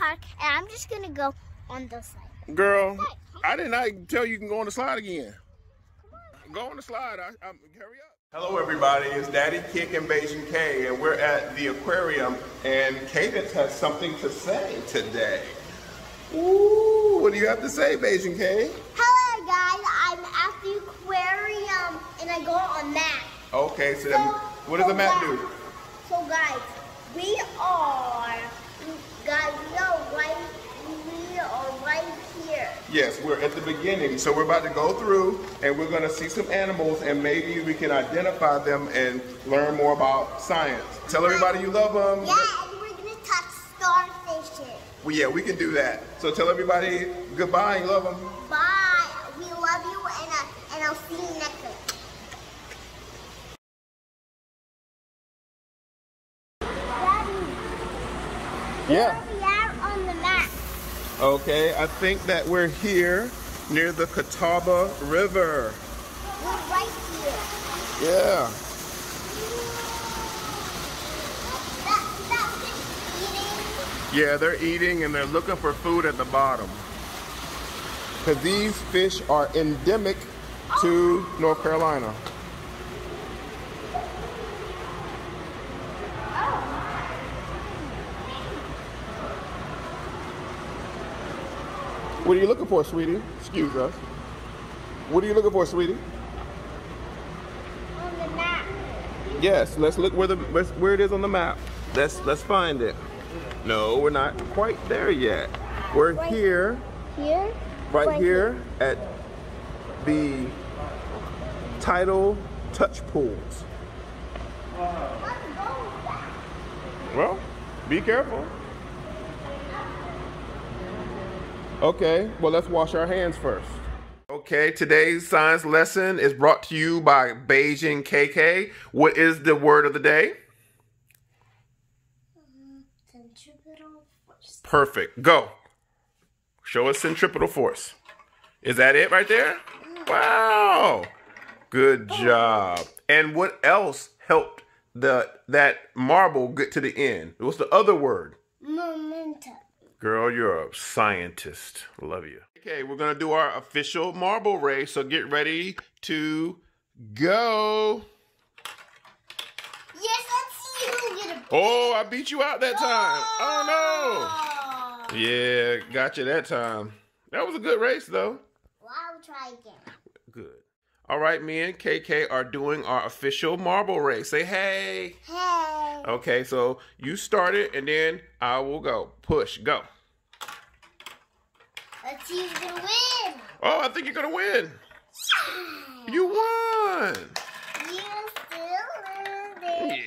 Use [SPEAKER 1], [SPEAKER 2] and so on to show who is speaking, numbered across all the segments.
[SPEAKER 1] park, and I'm just gonna go on the slide.
[SPEAKER 2] Girl, I did not tell you you can go on the slide again. Go on the slide. I, I, hurry up. Hello, everybody. It's Daddy Kik and Bajan Kay, and we're at the aquarium. And Kaydence has something to say today. Ooh, what do you have to say, Bajan Kay?
[SPEAKER 1] Hello, guys. I'm at the aquarium, and I go on mat.
[SPEAKER 2] Okay, so,
[SPEAKER 1] So,
[SPEAKER 2] then, what does
[SPEAKER 1] so
[SPEAKER 2] the mat
[SPEAKER 1] guys-
[SPEAKER 2] do?
[SPEAKER 1] So, guys, we are, guys, we are right, we are right here.
[SPEAKER 2] Yes, we're at the beginning. So we're about to go through and we're going to see some animals and maybe we can identify them and learn more about science. Tell everybody you love them.
[SPEAKER 1] Yeah, and we're gonna touch starfishes.
[SPEAKER 2] Well, yeah, we can do that. So tell everybody goodbye and love them.
[SPEAKER 1] Bye. We love you, and, uh, and I'll see you next week. Daddy,
[SPEAKER 2] Yeah.
[SPEAKER 1] we are on the map.
[SPEAKER 2] Okay, I think that we're here near the Catawba River.
[SPEAKER 1] We're right here.
[SPEAKER 2] Yeah.
[SPEAKER 1] That, that.
[SPEAKER 2] Yeah, they're eating and they're looking for food at the bottom. Because these fish are endemic to oh. North Carolina. What are you looking for, sweetie? Excuse us. What are you looking for, sweetie?
[SPEAKER 1] on the map.
[SPEAKER 2] Yes, let's look where the where it is on the map. Let's let's find it. No, we're not quite there yet. We're
[SPEAKER 1] Right.
[SPEAKER 2] here,
[SPEAKER 1] Here?
[SPEAKER 2] right
[SPEAKER 1] Right
[SPEAKER 2] here at the tidal touch pools. Well, be careful. Okay, well, let's wash our hands first. Okay, today's science lesson is brought to you by Bajan KK. What is the word of the day?
[SPEAKER 1] Centripetal force.
[SPEAKER 2] Perfect. Go. Show us centripetal force. Is that it right there? Wow. Good oh. job. And what else helped the that marble get to the end? What's the other word?
[SPEAKER 1] Momentum.
[SPEAKER 2] Girl, you're a scientist. Love you. Okay, we're gonna do our official marble race, so get ready to go.
[SPEAKER 1] Yes, let's see who get a
[SPEAKER 2] Oh, I beat you out that time. Oh
[SPEAKER 1] Oh.
[SPEAKER 2] no. Yeah, got you that time. That was a good race though.
[SPEAKER 1] Well, I'll try again.
[SPEAKER 2] Good. All right, me and KK are doing our official marble race. Say hey.
[SPEAKER 1] Hey.
[SPEAKER 2] Okay, so you start it and then I will go. Push, go.
[SPEAKER 1] Let's see who's gonna win.
[SPEAKER 2] Oh, I think you're gonna win. You won.
[SPEAKER 1] You still losing.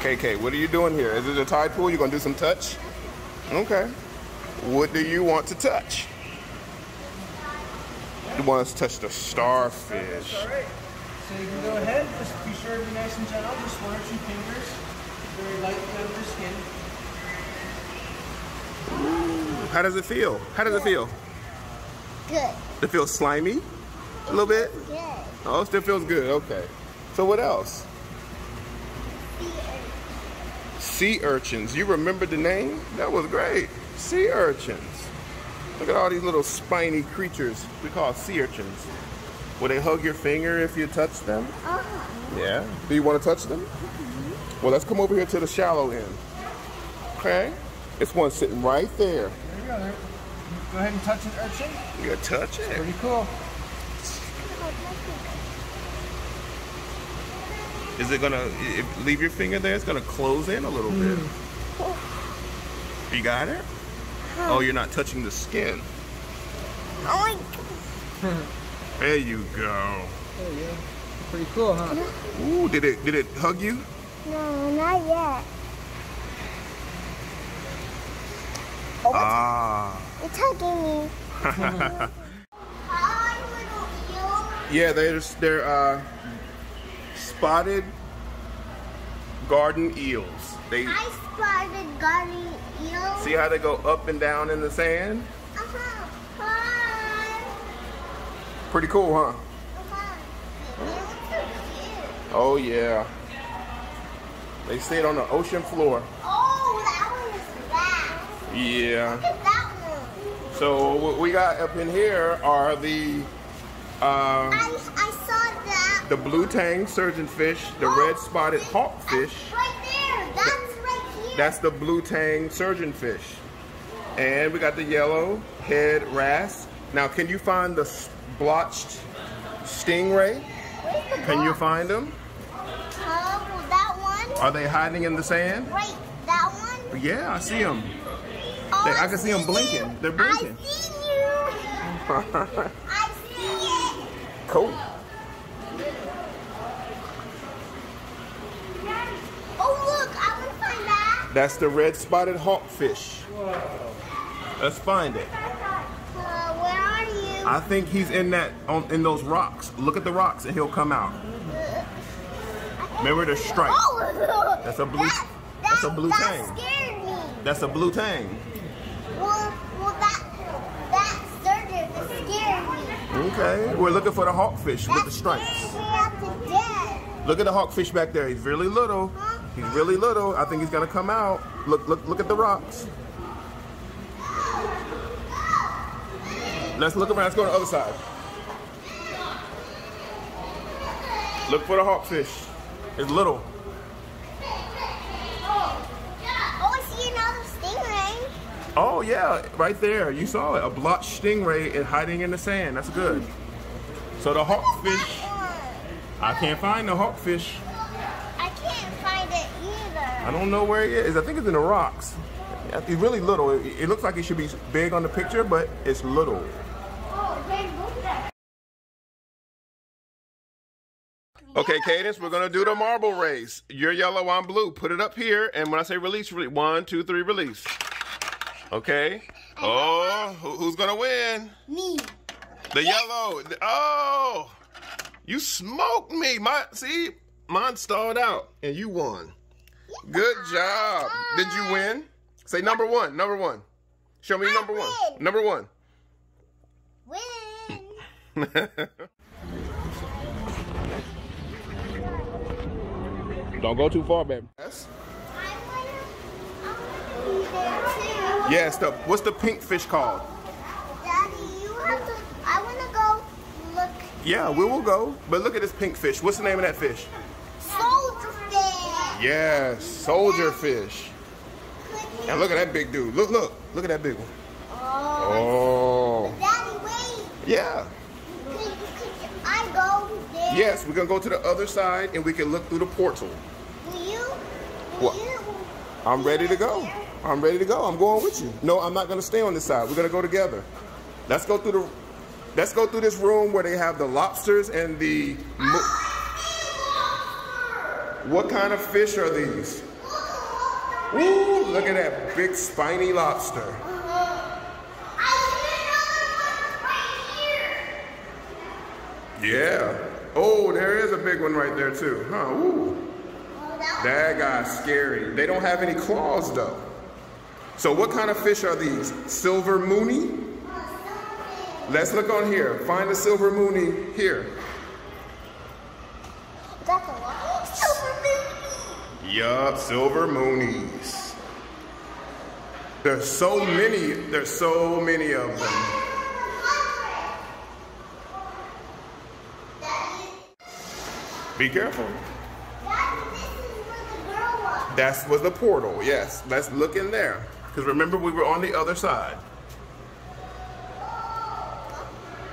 [SPEAKER 2] KK, what are you doing here? Is it a tide pool? You gonna do some touch? Okay. What do you want to touch? You want us to touch the starfish.
[SPEAKER 3] All right. So you can go ahead. Just be sure to be nice and gentle. Just one or two fingers. Very lightly under the skin. Ooh.
[SPEAKER 2] How does it feel? How does it feel?
[SPEAKER 1] Good.
[SPEAKER 2] It feels slimy? A little bit?
[SPEAKER 1] Good.
[SPEAKER 2] Oh, it still feels good. Okay. So what else? Sea urchins. You remember the name? That was great. Sea urchins. Look at all these little spiny creatures we call sea urchins. Will they hug your finger if you touch them?
[SPEAKER 1] Uh-huh.
[SPEAKER 2] Yeah. Do you want to touch them? Well, let's come over here to the shallow end. Okay? It's one sitting right there.
[SPEAKER 3] There you go. There. Go ahead and touch an urchin.
[SPEAKER 2] You gotta touch it.
[SPEAKER 3] Pretty cool.
[SPEAKER 2] Is it gonna if, leave your finger there? It's gonna close in a little bit. You got it? Oh, you're not touching the skin.
[SPEAKER 1] Oh my
[SPEAKER 2] There you go.
[SPEAKER 3] There you go. Pretty cool, huh?
[SPEAKER 2] Ooh, did it did it hug you?
[SPEAKER 1] No, not yet.
[SPEAKER 2] Ah.
[SPEAKER 1] It's hugging me. Hi, little eel.
[SPEAKER 2] Yeah, they're they're uh, spotted garden eels. They
[SPEAKER 1] I spotted garden eel.
[SPEAKER 2] see how they go up and down in the sand.
[SPEAKER 1] Uh-huh. Hi.
[SPEAKER 2] Pretty cool, huh?
[SPEAKER 1] Uh-huh.
[SPEAKER 2] Oh yeah. They stayed on the ocean floor.
[SPEAKER 1] Oh, that one is.
[SPEAKER 2] Yeah.
[SPEAKER 1] Look at that one.
[SPEAKER 2] So what we got up in here are the uh,
[SPEAKER 1] I, I saw that.
[SPEAKER 2] The blue tang surgeonfish, the
[SPEAKER 1] Oh,
[SPEAKER 2] red spotted
[SPEAKER 1] see,
[SPEAKER 2] hawkfish.
[SPEAKER 1] That's right there. That's right here.
[SPEAKER 2] That's the blue tang surgeonfish. And we got the yellow head wrasse. Now, can you find the blotched stingray? Can you find them?
[SPEAKER 1] Uh, that one.
[SPEAKER 2] Are they hiding in the sand?
[SPEAKER 1] Right, that one.
[SPEAKER 2] Yeah, I see them.
[SPEAKER 1] Oh,
[SPEAKER 2] They- I can see
[SPEAKER 1] them
[SPEAKER 2] blinking. They're blinking.
[SPEAKER 1] I see you. I see it.
[SPEAKER 2] cool.
[SPEAKER 1] Oh, look, I want to find that.
[SPEAKER 2] That's the red spotted hawkfish. Let's find it.
[SPEAKER 1] Uh, where are you?
[SPEAKER 2] I think he's in that on in those rocks. Look at the rocks and he'll come out. Remember the stripe.
[SPEAKER 1] Oh,
[SPEAKER 2] That's a blue-
[SPEAKER 1] That,
[SPEAKER 2] that's a
[SPEAKER 1] that-
[SPEAKER 2] blue
[SPEAKER 1] that
[SPEAKER 2] tang.
[SPEAKER 1] scared me.
[SPEAKER 2] That's a blue tang.
[SPEAKER 1] Well, well, that that scared me.
[SPEAKER 2] Okay. We're looking for the hawkfish with the stripes.
[SPEAKER 1] me out death.
[SPEAKER 2] Look at the hawkfish back there. He's really little. He's really little. I think he's gonna come out. Look, look, look at the rocks. Let's look around. Let's go to the other side. Look for the hawkfish. It's little.
[SPEAKER 1] Oh, I see another stingray.
[SPEAKER 2] Oh yeah, right there. You saw it. A blotched stingray is hiding in the sand. That's good. So the hawkfish. I can't find the hawkfish.
[SPEAKER 1] one. I can't find it either.
[SPEAKER 2] I don't know where he is. I think it's in the rocks. He's really little. It, it looks like he should be big on the picture, but it's little.
[SPEAKER 1] Oh, there's one there.
[SPEAKER 2] Okay, Kaydence, we're gonna do the marble race. You're yellow, I'm blue. Put it up here, and when I say release, release. One, two, three, release. Okay. Oh, who's gonna win?
[SPEAKER 1] Me.
[SPEAKER 2] The yellow. Oh, you smoked me. My see, mine stalled out, and you won. Good job. Did you win? Say number one. Number one. Show me
[SPEAKER 1] I
[SPEAKER 2] number one. Number one.
[SPEAKER 1] Win.
[SPEAKER 2] Don't go too far, baby. Yes.
[SPEAKER 1] I wanna, I wanna be there too.
[SPEAKER 2] Yes. The what's the pink fish called?
[SPEAKER 1] Daddy, you have to. I wanna go look.
[SPEAKER 2] Yeah, we will go. But look at this pink fish. What's the name of that fish? Yes, soldier fish. And look at that big dude. Look, look, look at that big one.
[SPEAKER 1] Oh.
[SPEAKER 2] Oh.
[SPEAKER 1] Daddy.
[SPEAKER 2] Yeah.
[SPEAKER 1] Could, could I go there?
[SPEAKER 2] Yes, we're gonna go to the other side and we can look through the portal.
[SPEAKER 1] Will you?
[SPEAKER 2] What?
[SPEAKER 1] You?
[SPEAKER 2] I'm ready to go. I'm ready to go. I'm going with you. No, I'm not gonna stay on this side. We're gonna go together. Let's go through the. Let's go through this room where they have the lobsters and the. What kind of fish are these? Ooh, look at that big spiny lobster. Yeah. Oh, there is a big one right there too. Huh? Ooh. That guy's scary. They don't have any claws though. So what kind of fish are these? Silver moony? Let's look on here. Find the silver mooney here.
[SPEAKER 1] That's a lot. Silver moon.
[SPEAKER 2] Yup, silver moonies. There's so many, there's so many of them. Be careful. That was the portal, yes. Let's look in there. Because remember, we were on the other side.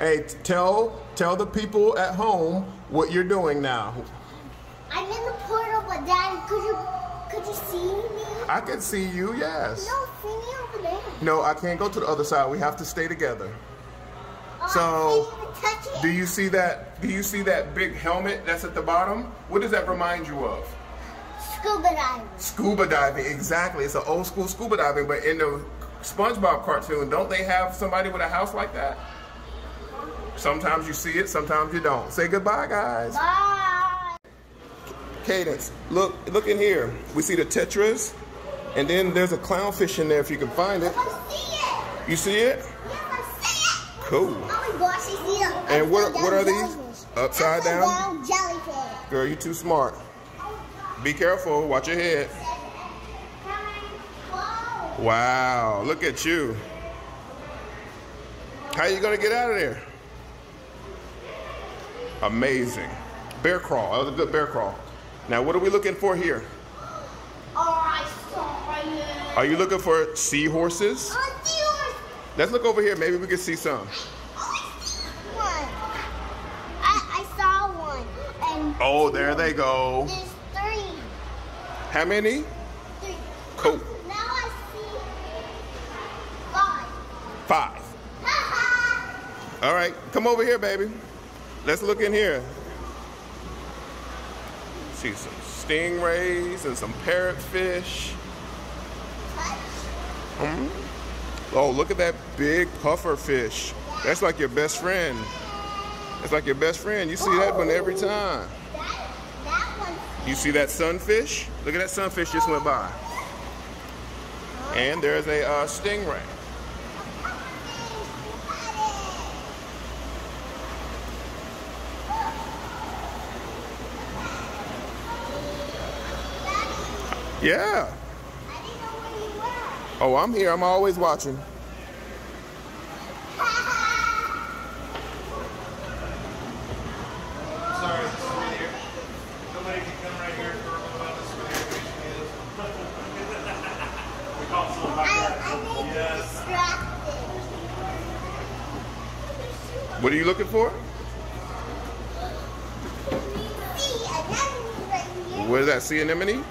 [SPEAKER 2] Hey, tell tell the people at home what you're doing now.
[SPEAKER 1] I'm in the portal, but Daddy, could you could you see me?
[SPEAKER 2] I can see you, yes.
[SPEAKER 1] No, see me over there.
[SPEAKER 2] No, I can't go to the other side. We have to stay together.
[SPEAKER 1] Oh,
[SPEAKER 2] So,
[SPEAKER 1] I can't even touch it.
[SPEAKER 2] Do you see that? Do you see that big helmet that's at the bottom? What does that remind you of?
[SPEAKER 1] Scuba diving.
[SPEAKER 2] Scuba diving, exactly. It's an old school scuba diving, but in the SpongeBob cartoon, don't they have somebody with a house like that? Sometimes you see it, sometimes you don't. Say goodbye, guys.
[SPEAKER 1] Bye.
[SPEAKER 2] Kaydence, look, look in here. We see the tetras, and then there's a clownfish in there if you can find it.
[SPEAKER 1] I see it.
[SPEAKER 2] You see it?
[SPEAKER 1] Yes, I see it.
[SPEAKER 2] Cool.
[SPEAKER 1] Oh my gosh, I see it.
[SPEAKER 2] And what what are
[SPEAKER 1] Daddy
[SPEAKER 2] these? Upside
[SPEAKER 1] Upside
[SPEAKER 2] down?
[SPEAKER 1] down jellyfish.
[SPEAKER 2] Girl, you too smart. Be careful. Watch your head. Wow, look at you. How are you gonna get out of there? Amazing. Bear crawl. That was a good bear crawl. Now, what are we looking for here? Are you looking for seahorses? Let's look over here. Maybe we can see some.
[SPEAKER 1] Oh, see I saw one.
[SPEAKER 2] Oh, there they go.
[SPEAKER 1] there's three.
[SPEAKER 2] How many?
[SPEAKER 1] Three.
[SPEAKER 2] Cool.
[SPEAKER 1] Now I see five.
[SPEAKER 2] Five. All right, come over here, baby. Let's look in here. See some stingrays and some parrotfish.
[SPEAKER 1] ha.
[SPEAKER 2] Oh, look at that big puffer fish. That's like your best friend. That's like your best friend. You see that one every time. You see that sunfish? Look at that sunfish just went by. And there's a uh, stingray. Yeah.
[SPEAKER 1] I didn't know where you were.
[SPEAKER 2] Oh, I'm here. I'm always watching.
[SPEAKER 3] Sorry, this is right here. Nobody can come right here for about this where the station is. we call it Oh,
[SPEAKER 1] I'm here. I'm
[SPEAKER 3] always
[SPEAKER 1] watching.
[SPEAKER 2] What are you looking for?
[SPEAKER 1] See, another right here.
[SPEAKER 2] What is that? Sea anemone?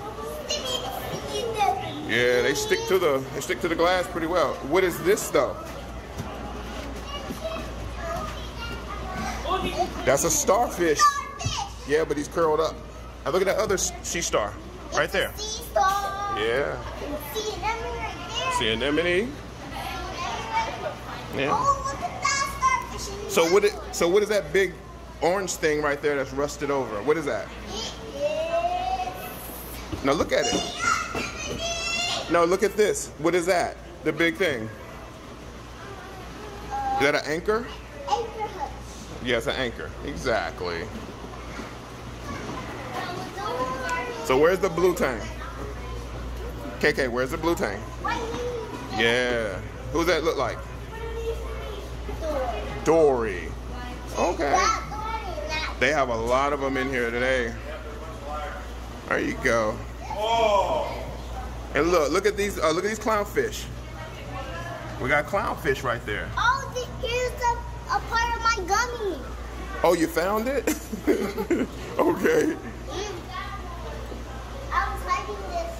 [SPEAKER 2] Yeah, they stick to the they stick to the glass pretty well. What is this though? That's a starfish. Yeah, but he's curled up. Now look at that other sea star right there.
[SPEAKER 1] Sea star.
[SPEAKER 2] Yeah,
[SPEAKER 1] Sea anemone right there.
[SPEAKER 2] sea anemone. Oh, yeah.
[SPEAKER 1] Oh, look at that starfish.
[SPEAKER 2] So what? It, so what is that big orange thing right there that's rusted over? What is that? Now look at it. No, look at this. What is that? The big thing. Is that an anchor?
[SPEAKER 1] Anchor hooks.
[SPEAKER 2] Yes, an anchor. Exactly. So where's the blue tang? KK, where's the blue tang? Yeah. Who's that look like? Dory. Okay. They have a lot of them in here today. There you go.
[SPEAKER 3] Oh!
[SPEAKER 2] And look, look at these. Uh, look at these clownfish. We got clownfish right there.
[SPEAKER 1] Oh, the, here's a, a part of my gummy.
[SPEAKER 2] Oh, you found it? okay.
[SPEAKER 1] I was hiding this.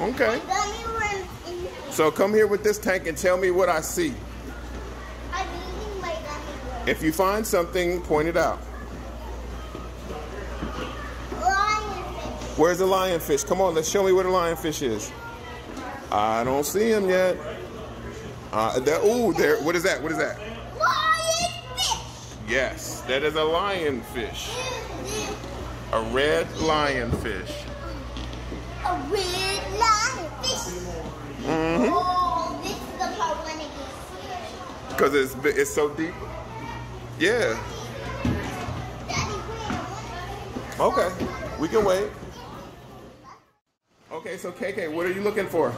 [SPEAKER 2] Okay.
[SPEAKER 1] My gummy was in.
[SPEAKER 2] So come here with this tank and tell me what I see.
[SPEAKER 1] I'm eating my gummy worm.
[SPEAKER 2] If you find something, point it out. Where's the lionfish? Come on, let's show me where the lionfish is. I don't see him yet. Uh, that, ooh, there. What is that? What is that?
[SPEAKER 1] Lionfish.
[SPEAKER 2] Yes, that is a lionfish. A red lionfish.
[SPEAKER 1] A red lionfish.
[SPEAKER 2] Mm-hmm.
[SPEAKER 1] Oh, this is the part when it gets
[SPEAKER 2] Cause it's it's so deep. Yeah. Okay. We can wait. Okay, so KK, what are you looking for?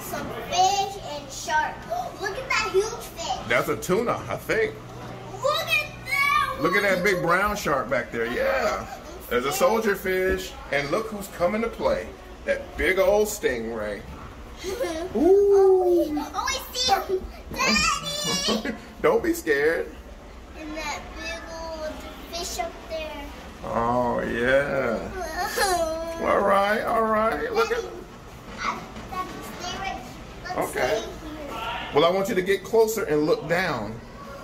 [SPEAKER 1] Some fish and shark. Look at that huge fish.
[SPEAKER 2] That's a tuna, I think.
[SPEAKER 1] Look at that.
[SPEAKER 2] Look at that big brown shark back there. Yeah. There's a soldier fish, and look who's coming to play. That big old stingray. Ooh.
[SPEAKER 1] Oh, I see him. Daddy.
[SPEAKER 2] Don't be scared.
[SPEAKER 1] and that big old fish up there.
[SPEAKER 2] Oh yeah. All right, all right. Look at.
[SPEAKER 1] I- Daddy, stay right. Let's
[SPEAKER 2] Okay. Well, I want you to get closer and look down,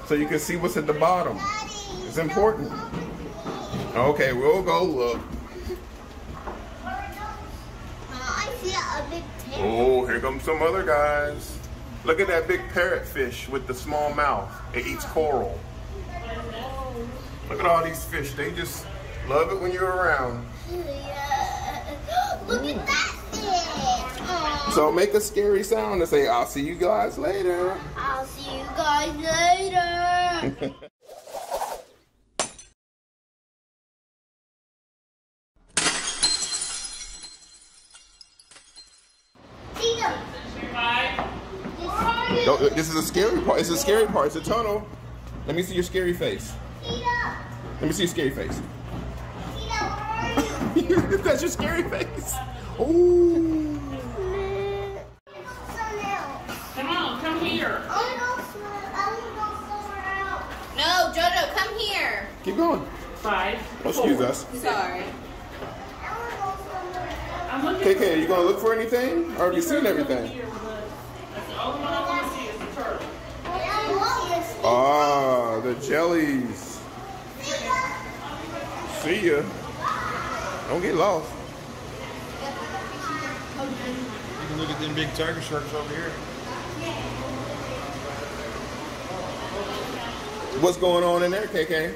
[SPEAKER 2] so you can see what's at the bottom. It's important. Okay, we'll go look.
[SPEAKER 1] Uh, I see a big tail.
[SPEAKER 2] Oh, here comes some other guys. Look at that big parrotfish with the small mouth. It eats coral. Look at all these fish. They just love it when you're around.
[SPEAKER 1] Yeah. Look at that thing.
[SPEAKER 2] So make a scary sound and say, I'll see you guys later.
[SPEAKER 1] I'll see you guys later.
[SPEAKER 2] No, this is a scary part. It's a scary part. It's a tunnel. Let me see your scary face. Let me see your scary face. That's your scary face. Ooh.
[SPEAKER 4] Come on, come here.
[SPEAKER 5] No, Jojo, come here.
[SPEAKER 2] Keep going.
[SPEAKER 4] Five.
[SPEAKER 2] Oh, excuse us.
[SPEAKER 5] Sorry.
[SPEAKER 4] I'm.
[SPEAKER 2] KK, are you gonna look for anything? Or have you seen everything?
[SPEAKER 4] Here the- That's the only one I want to see is the turtle.
[SPEAKER 2] Ah, the jellies. See ya. Don't get lost.
[SPEAKER 6] You can look at them big tiger sharks over here.
[SPEAKER 2] What's going on in there, KK?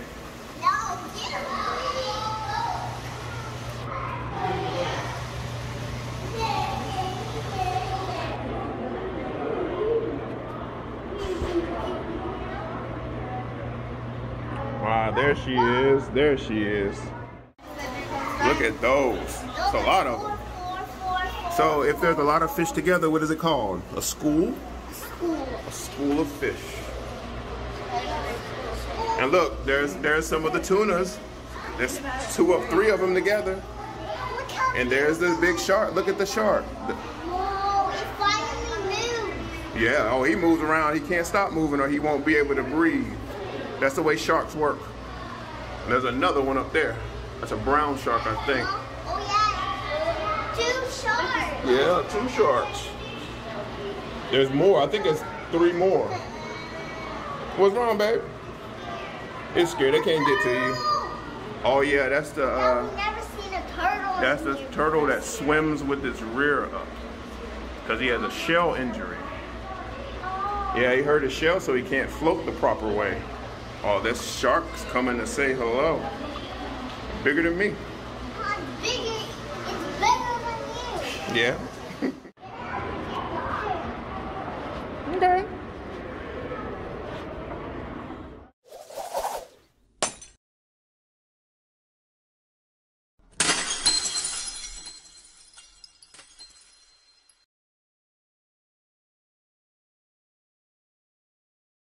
[SPEAKER 2] Wow, there she is. There she is. Look at those. It's a lot of them. So if there's a lot of fish together, what is it called? A school? A school of fish. And look, there's there's some of the tunas. There's two of three of them together. And there's the big shark. Look at the shark. The-
[SPEAKER 1] Whoa, it finally moved.
[SPEAKER 2] yeah, oh, he moves around. He can't stop moving or he won't be able to breathe. That's the way sharks work. And there's another one up there. That's a brown shark, I think.
[SPEAKER 1] Oh yeah, two sharks.
[SPEAKER 2] Yeah, two sharks. There's more. I think it's three more. What's wrong, babe? It's scared. They can't get to you. Oh yeah, that's the uh,
[SPEAKER 1] I've never seen a turtle.
[SPEAKER 2] that's the turtle that swims with its rear up because he has a shell injury. Yeah, he hurt his shell, so he can't float the proper way. Oh, this shark's coming to say hello. Bigger than me.
[SPEAKER 1] It's bigger. It's bigger than you.
[SPEAKER 2] Yeah.